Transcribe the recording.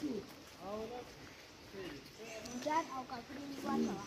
Dad, I'll go put it in the water.